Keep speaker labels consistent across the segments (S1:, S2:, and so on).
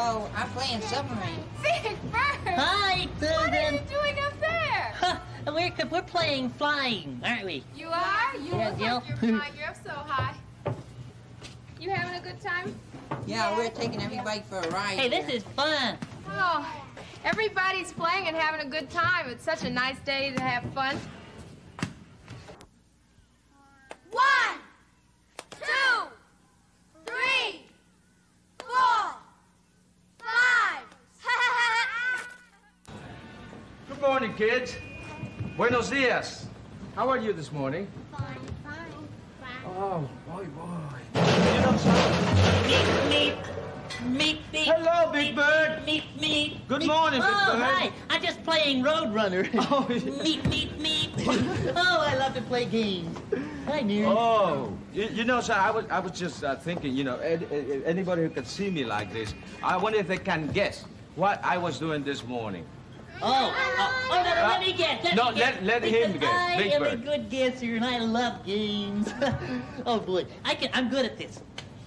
S1: Oh,
S2: I'm playing submarine.
S1: Big Bird.
S3: Hi,
S1: What are
S3: Susan.
S1: you doing up there?
S3: Huh, we're, we're playing flying, aren't we?
S1: You are? You
S3: Yeah,
S1: look
S3: Jill.
S1: like you're flying. You're up so high. You having a good time?
S2: Yeah, we're taking everybody for a ride.
S3: Hey, this
S2: here.
S3: is fun.
S1: Oh, everybody's playing and having a good time. It's such a nice day to have fun.
S4: One,
S5: morning, kids. Buenos dias. How are you this morning?
S4: Fine, fine, fine.
S5: Oh, boy, boy. You know something?
S3: Meep, meep. Meep, meep.
S5: Hello, Big
S3: meep,
S5: Bird.
S3: Meep, meep.
S5: Good
S3: meep.
S5: morning, Big
S3: oh,
S5: Bird.
S3: hi. I'm just playing Roadrunner.
S5: Oh, yeah.
S3: meep, meep, meep. oh, I love to play games. Hi, Neri.
S5: Oh, you, you know, sir, I was, I was just uh, thinking, you know, ed, ed- anybody who could see me like this, I wonder if they can guess what I was doing this morning.
S3: Oh, oh, oh, no, no, let me guess. Let
S5: No,
S3: me guess.
S5: let- let him guess.
S3: I
S5: Big
S3: am a good guesser, and I love games. oh boy, I can. I'm good at this.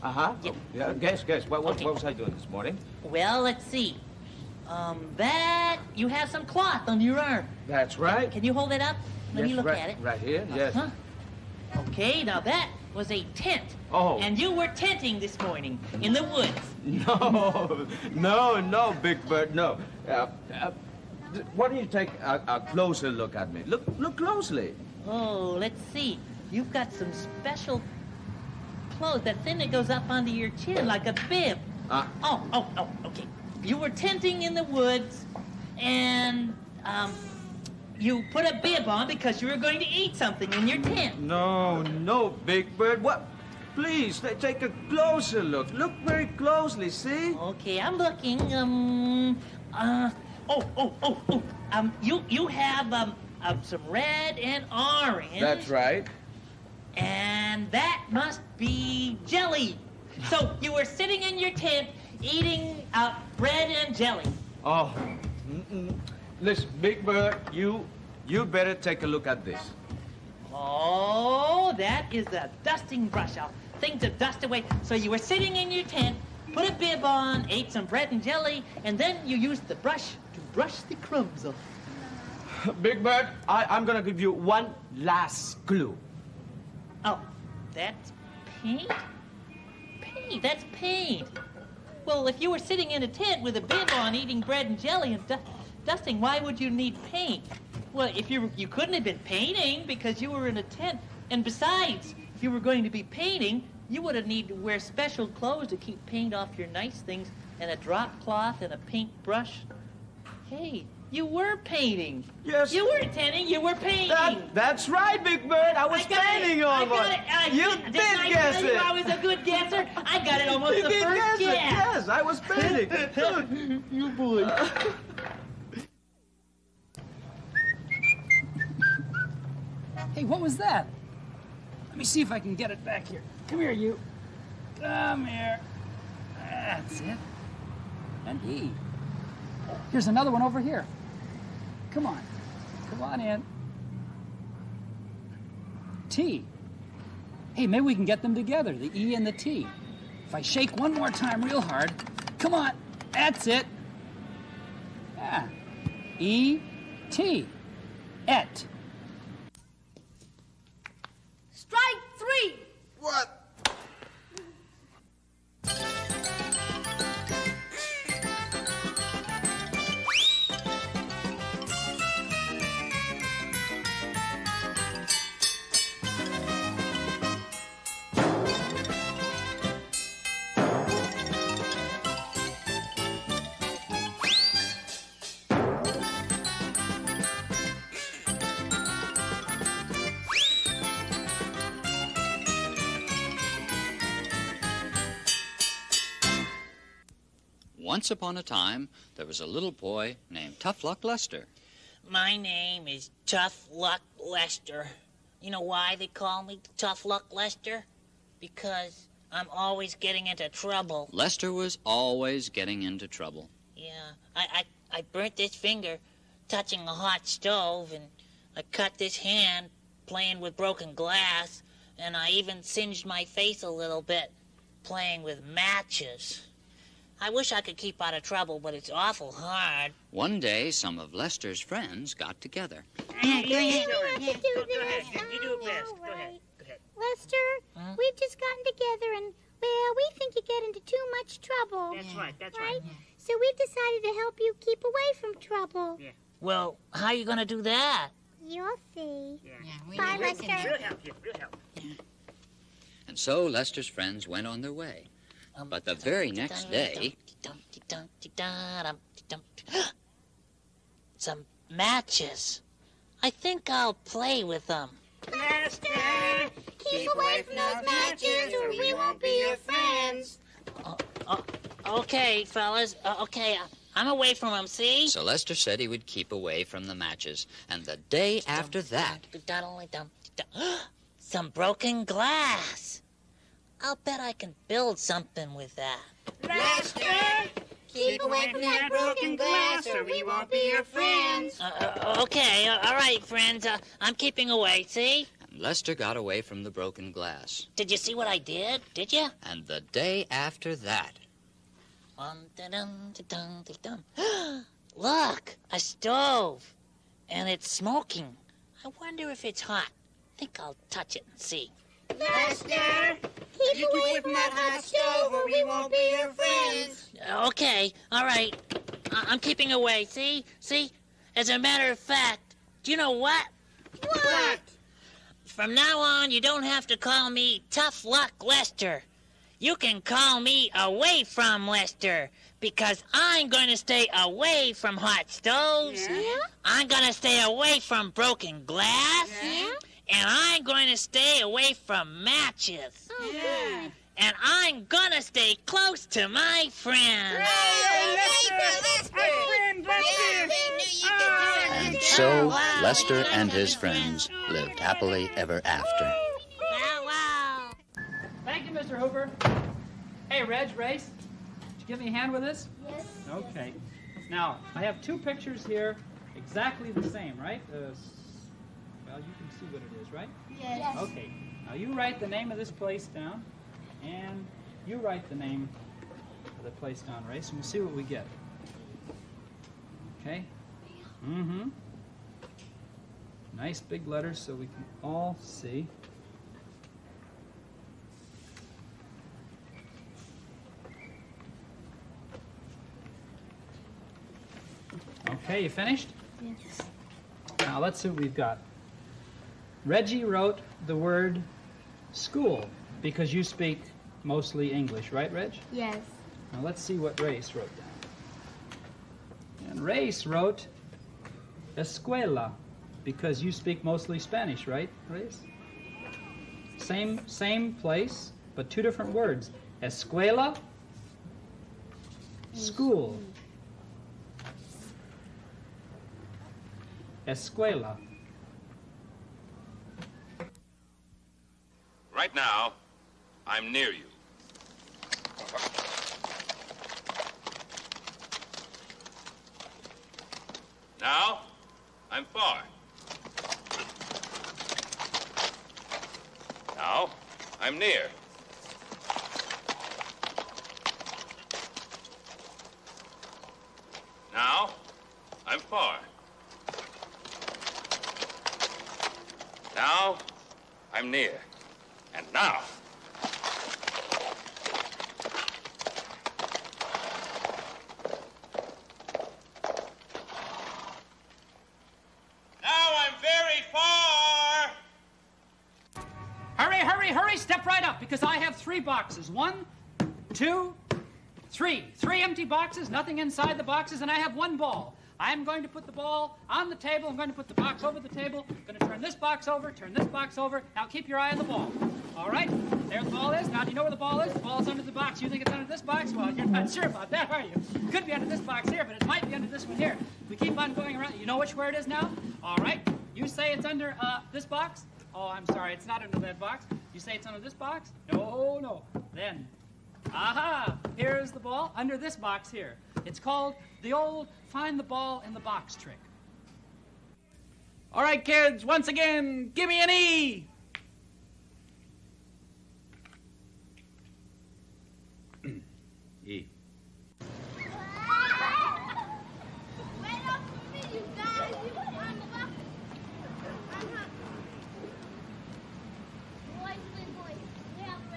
S5: Uh huh.
S3: Yeah.
S5: Yeah, guess, guess. What, what,
S3: Okay.
S5: what was I doing this morning?
S3: Well, let's see. Um, that you have some cloth on your arm.
S5: That's right.
S3: Can you hold it up? Let me look
S5: right,
S3: at it.
S5: Right here, yes.
S3: Huh? Okay, now that was a tent.
S5: Oh.
S3: And you were tenting this morning in the woods.
S5: No, no, no, Big Bird, no. Uh, uh, why don't you take a, a closer look at me? Look, look closely.
S3: Oh, let's see. You've got some special clothes. That thing that goes up under your chin like a bib.
S5: Uh,
S3: Oh, oh, oh, okay. You were tenting in the woods, and um, you put a bib on because you were going to eat something in your tent.
S5: no, no, Big Bird. What? Please, ta- take a closer look. Look very closely, see?
S3: Okay, I'm looking. Um, uh, oh, oh, oh, oh. Um, you you have um, um some red and orange.
S5: That's right.
S3: And that must be jelly. So you were sitting in your tent eating uh, bread and jelly.
S5: Oh, mm-mm. listen, Big Bird, you, you better take a look at this.
S3: Oh, that is a dusting brush. A thing to dust away. So you were sitting in your tent, put a bib on, ate some bread and jelly, and then you used the brush to brush the crumbs off.
S5: Big Bird, I, I'm gonna give you one last clue.
S3: Oh, that's paint? Paint, that's paint. Well, if you were sitting in a tent with a bib on eating bread and jelly and du- dusting, why would you need paint? Well, if you you couldn't have been painting because you were in a tent. And besides, if you were going to be painting, you would have need to wear special clothes to keep paint off your nice things and a drop cloth and a paint brush. Hey, you were painting.
S5: Yes.
S3: You weren't tenting, you were painting.
S5: That, that's right, Big Bird. I was
S3: I
S5: painting
S3: it. I
S5: over.
S3: got it. I,
S5: you
S3: did
S5: did
S3: I
S5: guess
S3: tell
S5: it.
S3: You I was a good guesser. I got it almost
S5: You
S3: the
S5: did
S3: first
S5: guess it.
S3: guess.
S5: Yes, I was painting. Look.
S3: you boy.
S6: Hey, what was that? Let me see if I can get it back here. Come here, you. Come here. That's it. And E. Here's another one over here. Come on. Come on in. T. Hey, maybe we can get them together, the E and the T. If I shake one more time real hard. Come on. That's it. Yeah. E, T. Et.
S7: Once upon a time, there was a little boy named Tough Luck Lester.
S3: My name is Tough Luck Lester. You know why they call me Tough Luck Lester? Because I'm always getting into trouble.
S7: Lester was always getting into trouble.
S3: Yeah, I, I, I burnt this finger touching a hot stove, and I cut this hand playing with broken glass, and I even singed my face a little bit playing with matches. I wish I could keep out of trouble, but it's awful hard.
S7: One day, some of Lester's friends got together.
S3: Yeah,
S4: yeah, yeah.
S3: Go
S4: have to do
S3: Go ahead. You, you do it best. Go ahead. Go ahead.
S4: Lester,
S3: Huh?
S4: we've just gotten together and, well, we think you get into too much trouble.
S3: That's right. That's
S4: right?
S3: right.
S4: So we've decided to help you keep away from trouble.
S3: Yeah. Well, how are you going to do that?
S4: You'll see.
S2: Yeah, we
S4: Bye,
S2: need-
S4: Lester.
S3: We'll help you. We'll help. Yeah.
S7: And so Lester's friends went on their way.
S3: Um,
S7: But the very next day,
S3: Some matches. I think I'll play with them.
S4: Lester, keep away from those matches or we won't be your friends.
S3: Okay, fellas. Uh, okay, I- I'm away from them, see?
S7: so Lester said he would keep away from the matches. And the day after that,
S3: Some broken glass. I'll bet I can build something with that.
S4: Lester, keep away from that broken glass or we won't be your friends.
S3: Uh, uh, okay, uh, all right, friends. Uh, I'm keeping away, see?
S7: and Lester got away from the broken glass.
S3: Did you see what I did? Did you?
S7: And the day after that.
S3: Look, a stove. And it's smoking. I wonder if it's hot. I think I'll touch it and see.
S4: Lester, keep away from that hot stove or we won't be your friends.
S3: Okay, all right. I- I'm keeping away. See? See? As a matter of fact, do you know what?
S4: What?
S3: From now on, you don't have to call me Tough Luck Lester. You can call me Away from Lester because I'm going to stay away from hot stoves.
S4: Yeah?
S3: I'm going to stay away from broken glass.
S4: Yeah?
S3: And I'm going to stay away from matches.
S4: Oh, good.
S3: And I'm going to stay close to my friends.
S7: and so Lester and his friends lived happily ever after.
S3: Wow, wow.
S6: Thank you, Mr. Hooper. Hey, Reg, Race, did you give me a hand with this?
S4: Yes.
S6: Okay. Now, I have two pictures here, exactly the same, right? Uh, s- well, you can see what it is, right?
S4: Yes.
S6: Okay. Now, you write the name of this place down, and you write the name of the place down, Race, and we'll see what we get. Okay? Mm-hmm. Nice big letters so we can all see. Okay, you finished?
S4: Yes.
S6: Now let's see what we've got. Reggie wrote the word school because you speak mostly English, right, Reg?
S4: Yes.
S6: Now let's see what Race wrote down. And Race wrote escuela because you speak mostly Spanish, right, Race? Same same place, but two different words. Escuela, school. Escuela.
S8: Right now, I'm near you. Now, I'm far. Now, I'm near. Now, I'm far. Now, I'm near. And now, now I'm very far.
S6: Hurry, hurry, hurry, step right up because I have three boxes. One, two, three. three. Three empty boxes, nothing inside the boxes, and I have one ball. I'm going to put the ball on the table. I'm going to put the box over the table. I'm going to turn this box over, turn this box over. Now keep your eye on the ball. All right? There the ball is. Now do you know where the ball is? The ball's under the box. You think it's under this box? Well, you're not sure about that, are you? It could be under this box here, but it might be under this one here. We keep on going around. You know which where it is now? All right. You say it's under uh, this box? Oh, I'm sorry. It's not under that box. You say it's under this box? No, no. Then Aha! Here's the ball under this box here. It's called the old find the ball in the box trick. All right, kids, once again, give me an E.
S5: E.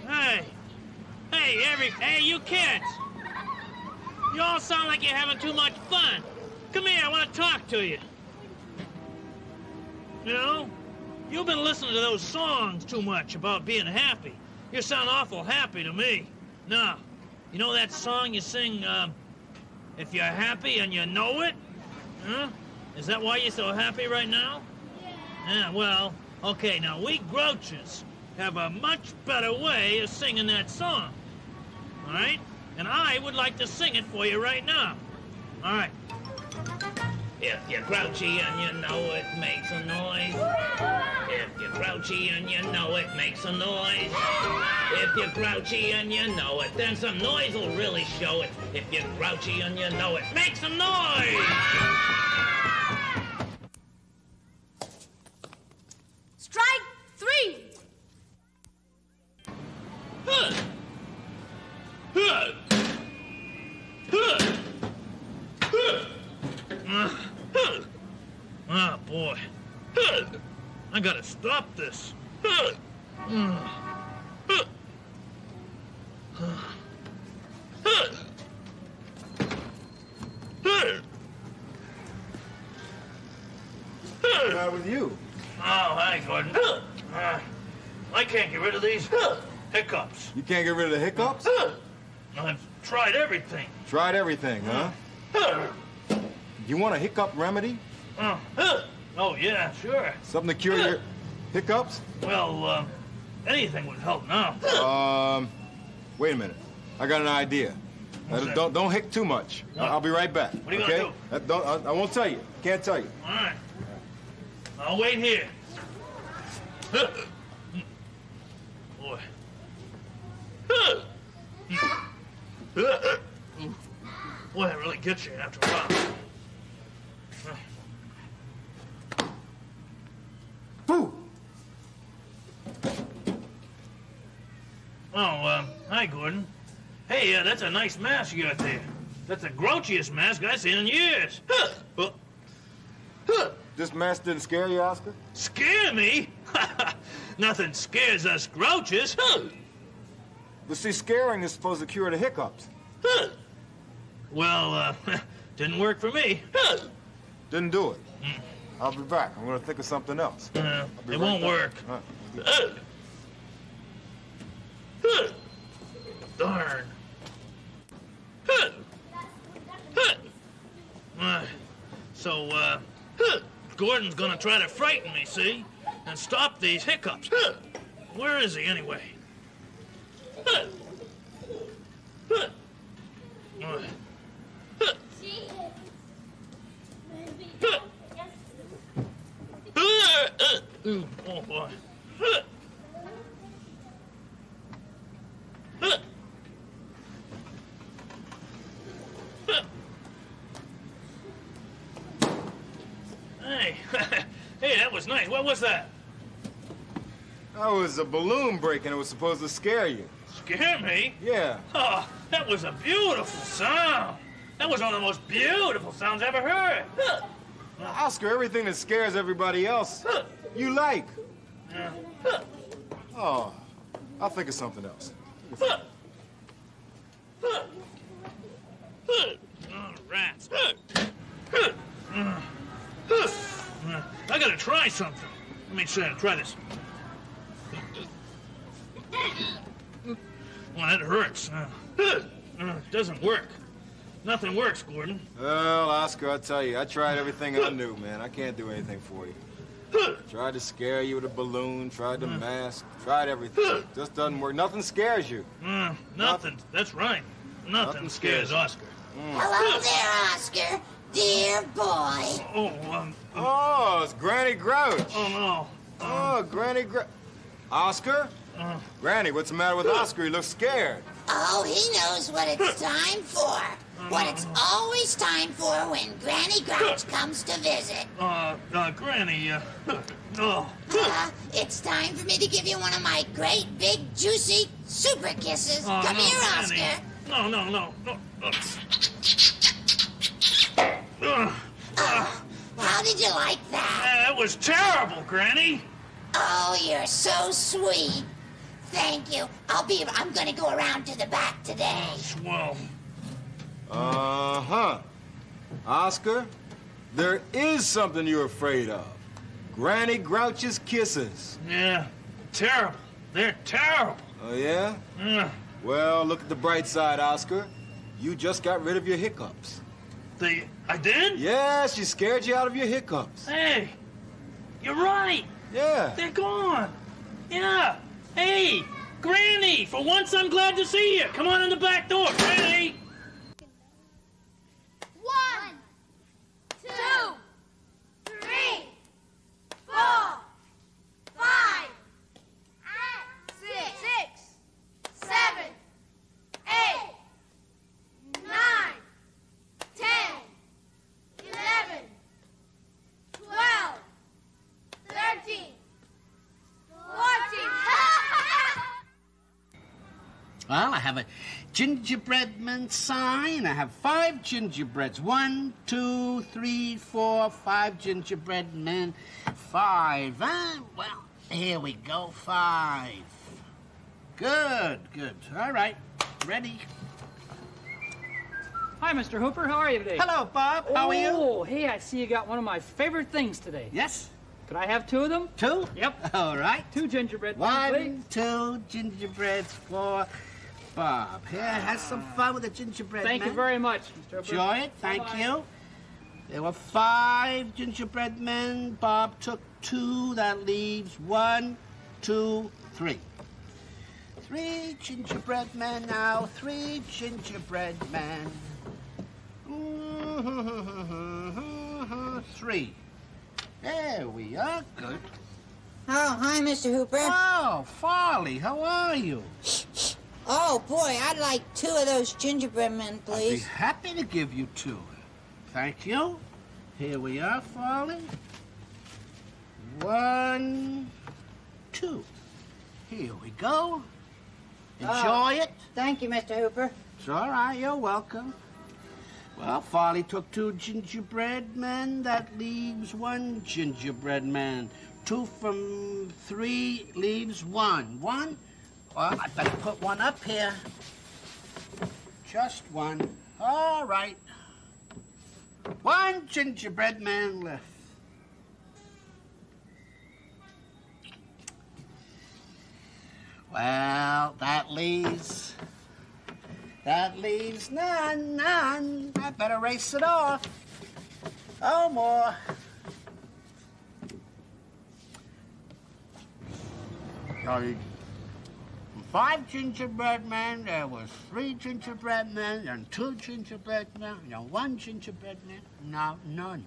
S9: Hey, hey, every, hey, you kids! You all sound like you're having too much fun. Come here, I want to talk to you. You know, you've been listening to those songs too much about being happy. You sound awful happy to me. Now, you know that song you sing, um, if you're happy and you know it? Huh? Is that why you're so happy right now? Yeah, well, okay, now we grouches have a much better way of singing that song. All right? And I would like to sing it for you right now. All right. If you're grouchy and you know it makes a noise. If you're grouchy and you know it makes a noise. If you're grouchy and you know it, then some noise will really show it. If you're grouchy and you know it, make some noise!
S10: Wrong with you?
S9: Oh, hi, Gordon. Uh, I can't get rid of these hiccups.
S10: You can't get rid of the hiccups?
S9: I've tried everything.
S10: Tried everything, huh? You want a hiccup remedy?
S9: Oh yeah, sure.
S10: Something to cure your hiccups?
S9: Well, uh, anything would help now.
S10: Um, wait a minute. I got an idea. Uh, don't don't hick too much.
S9: No.
S10: I'll be right back.
S9: What are you
S10: okay?
S9: gonna
S10: Uh, don't, I, I won't tell you. Can't tell you.
S9: All right. I'll wait here. Boy. Boy, that really gets you after a while.
S10: Boo!
S9: Oh, uh, hi, Gordon. Hey, uh, that's a nice mask you got there. That's the grouchiest mask I've seen in years. Huh. Well, huh.
S10: This mask didn't scare you, Oscar?
S9: Scare me? Nothing scares us grouches. Huh.
S10: But see, scaring is supposed to cure the hiccups.
S9: Huh. Well, uh, didn't work for me. Huh.
S10: Didn't do it. I'll be back. I'm gonna think of something else.
S9: Uh, it
S10: right
S9: won't
S10: back.
S9: work. Darn. So, uh. Gordon's gonna try to frighten me, see? And stop these hiccups. Where is he, anyway? Oh boy. Huh. Huh. Huh. Hey, hey, that was nice. What was that?
S10: That was a balloon breaking. it was supposed to scare you.
S9: Scare me?
S10: Yeah.
S9: Oh, that was a beautiful sound. That was one of the most beautiful sounds I ever heard. Huh.
S10: Oscar, everything that scares everybody else,
S9: Huh.
S10: you like.
S9: Yeah. Huh.
S10: Oh, I'll think of something else.
S9: Oh, rats. I gotta try something. Let me try, try this. Well, that hurts. Uh. Uh, it doesn't work. Nothing works, Gordon.
S10: Well, Oscar, I'll tell you, I tried everything I knew, man. I can't do anything for you. Tried to scare you with a balloon, tried to mask, tried everything. Just doesn't work. Nothing scares you.
S9: Uh, nothing. That's right. Nothing,
S10: Nothing
S9: scares
S10: scares
S9: Oscar.
S4: Hello there, Oscar. Dear boy.
S9: Oh, um,
S10: Oh, it's Granny Grouch.
S9: oh no.
S10: Oh, Granny Grouch. Oscar?
S9: Uh,
S10: Granny, what's the matter with Oscar? He looks scared.
S4: Oh, he knows what it's time for. What it's always time for when Granny Grouch comes to visit.
S9: uh, uh, Granny, uh, oh.
S4: Uh, it's time for me to give you one of my great, big, juicy super kisses.
S9: Oh,
S4: Come
S9: no,
S4: here,
S9: Granny.
S4: Oscar.
S9: No, no, no, no. Uh, uh,
S4: How did you like that?
S9: that was terrible, Granny.
S4: Oh, you're so sweet. Thank you. I'll be. I'm going to go around to the back today.
S9: Swell.
S10: Uh-huh. Oscar, there is something you're afraid of. Granny Grouch's kisses.
S9: Yeah, terrible. They're terrible.
S10: Oh, yeah?
S9: Uh,
S10: Well, look at the bright side, Oscar. You just got rid of your hiccups.
S9: They, I did?
S10: Yeah, she scared you out of your hiccups.
S9: Hey, you're right.
S10: Yeah.
S9: They're gone. Yeah. Hey, Granny, for once I'm glad to see you. Come on in the back door, Granny.
S1: One, two, three, four, five, six, six, seven, eight, nine, ten, eleven, twelve, thirteen, fourteen.
S11: Well, I have a gingerbread man sign. I have five gingerbreads. One, two, three, four, five gingerbread men. Five. Huh? Well, here we go. Five. Good, good. All right. Ready.
S6: Hi, Mr. Hooper. How are you today?
S11: Hello, Bob. How are you?
S6: Oh, hey, I see you got one of my favorite things today.
S11: Yes?
S6: Could I have two of them?
S11: Two?
S6: Yep.
S11: All right.
S6: Two gingerbread.
S11: One, two gingerbreads for Bob. Here, have some fun with the gingerbread men.
S6: Thank you very much, Mr. Hooper.
S11: Enjoy it. Thank
S6: Bye-bye.
S11: you. There were five gingerbread men. Bob took two. That leaves one, two, three. Three gingerbread men now. Three gingerbread men. Three. There we are. Good.
S2: Oh, hi, Mr. Hooper.
S11: Oh, Farley, how are you?
S2: Oh, boy, I'd like two of those gingerbread men, please.
S11: I'd be happy to give you two. Thank you. Here we are, Farley. One, two. Here we go. Oh, Enjoy it.
S2: Thank you, Mr. Hooper.
S11: It's all right. You're welcome. Well, Farley took two gingerbread men. That leaves one gingerbread man. Two from three leaves one. One? Well, I better put one up here. Just one. All right. One gingerbread man left. Well, that leaves. That leaves none, none. I better race it off. Oh, more. Sorry. Five gingerbread men, there was three gingerbread men, and two gingerbread men, and one gingerbread man. No, none.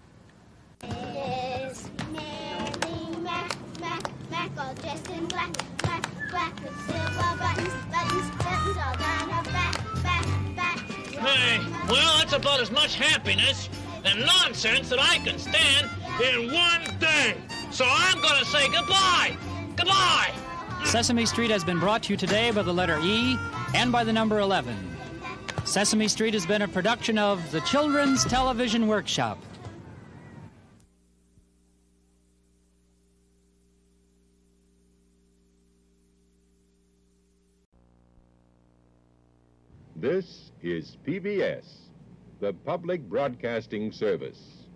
S4: Is Mary Mac, Mac, Mac, all dressed in black, black, black with silver buttons, buttons, buttons all down her back, back, back.
S9: Hey, well, that's about as much happiness and nonsense that I can stand in one day. So I'm gonna say goodbye. Goodbye.
S6: Sesame Street has been brought to you today by the letter E and by the number 11. Sesame Street has been a production of the Children's Television Workshop.
S12: This is PBS, the Public Broadcasting Service.